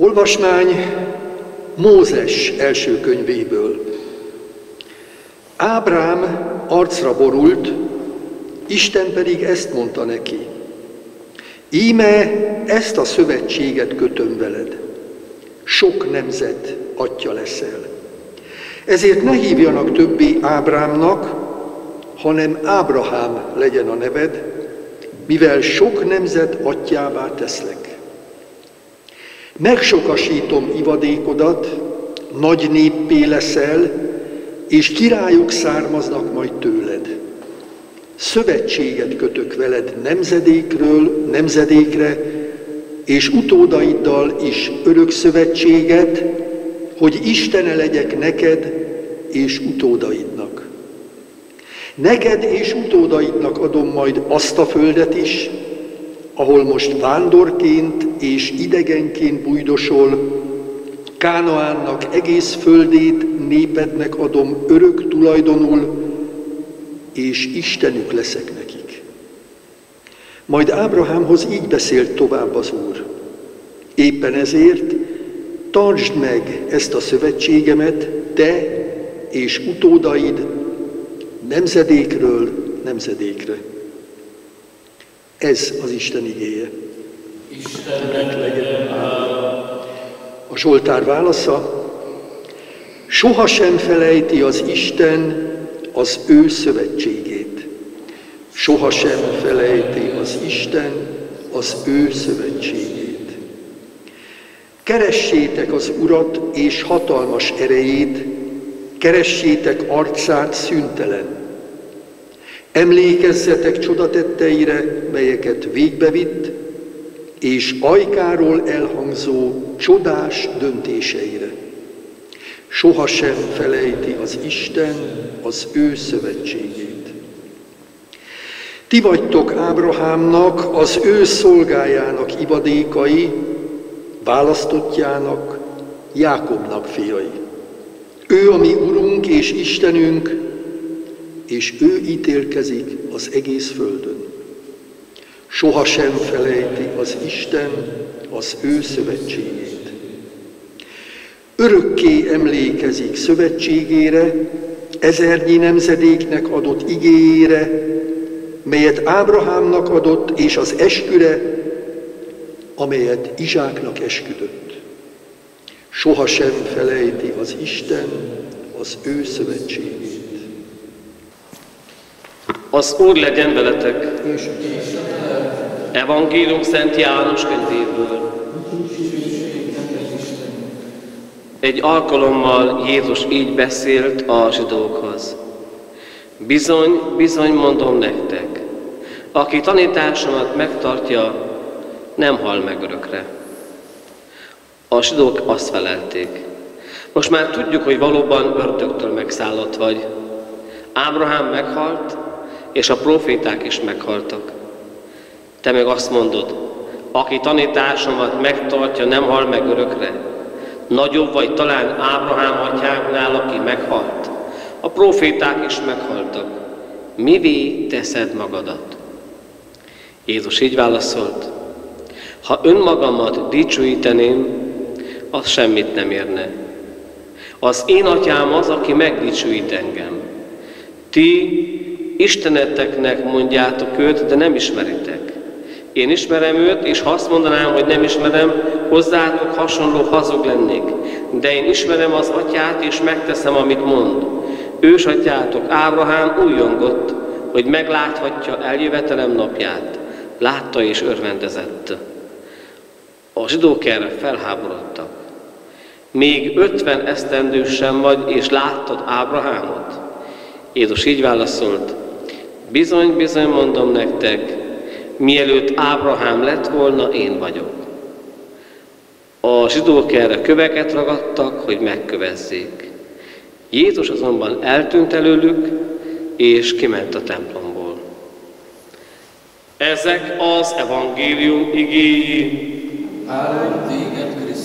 Olvasmány Mózes első könyvéből. Ábrám arcra borult, Isten pedig ezt mondta neki. Íme ezt a szövetséget kötöm veled. Sok nemzet atya leszel. Ezért ne hívjanak többé Ábrámnak, hanem Ábrahám legyen a neved, mivel sok nemzet atyává teszlek. Megsokasítom ivadékodat, nagy néppé leszel, és királyok származnak majd tőled. Szövetséget kötök veled nemzedékről nemzedékre, és utódaiddal is örök szövetséget, hogy Istene legyek neked és utódaidnak. Neked és utódaidnak adom majd azt a földet is, ahol most vándorként és idegenként bújdosol, Kánaánnak egész földét népednek adom örök tulajdonul, és Istenük leszek nekik. Majd Ábrahámhoz így beszélt tovább az Úr. Éppen ezért tartsd meg ezt a szövetségemet, te és utódaid nemzedékről nemzedékre. Ez az Isten igéje. Istennek legyen A Zsoltár válasza, soha sem felejti az Isten az ő szövetségét. Soha sem felejti az Isten az ő szövetségét. Keressétek az Urat és hatalmas erejét, keressétek arcát szüntelen. Emlékezzetek csodatetteire, melyeket végbevitt, és ajkáról elhangzó csodás döntéseire. Soha sem felejti az Isten az ő szövetségét. Ti vagytok Ábrahámnak, az ő szolgájának ivadékai, választottjának, Jákobnak fiai. Ő a mi Urunk és Istenünk, és ő ítélkezik az egész földön. Soha sem felejti az Isten az ő szövetségét. Örökké emlékezik szövetségére, ezernyi nemzedéknek adott igéjére, melyet Ábrahámnak adott, és az esküre, amelyet Izsáknak esküdött. Soha sem felejti az Isten az ő szövetségét. Az Úr legyen veletek. Evangélium Szent János könyvéből. Egy alkalommal Jézus így beszélt a zsidókhoz. Bizony, bizony mondom nektek, aki tanításomat megtartja, nem hal meg örökre. A zsidók azt felelték. Most már tudjuk, hogy valóban ördögtől megszállott vagy. Ábrahám meghalt, és a proféták is meghaltak. Te meg azt mondod, aki tanításomat megtartja, nem hal meg örökre. Nagyobb vagy talán Ábrahám atyánknál, aki meghalt. A proféták is meghaltak. Mivé teszed magadat? Jézus így válaszolt, ha önmagamat dicsőíteném, az semmit nem érne. Az én atyám az, aki megdicsőít engem. Ti Isteneteknek mondjátok őt, de nem ismeritek. Én ismerem őt, és ha azt mondanám, hogy nem ismerem, hozzátok hasonló hazug lennék. De én ismerem az atyát, és megteszem, amit mond. Ősatyátok Ábrahám újongott, hogy megláthatja eljövetelem napját. Látta és örvendezett. A zsidók erre felháborodtak. Még ötven esztendős sem vagy, és láttad Ábrahámot? Jézus így válaszolt, Bizony, bizony mondom nektek, mielőtt Ábrahám lett volna, én vagyok. A zsidók erre köveket ragadtak, hogy megkövezzék. Jézus azonban eltűnt előlük, és kiment a templomból. Ezek az evangélium igéi. Áldott téged, Krisztus.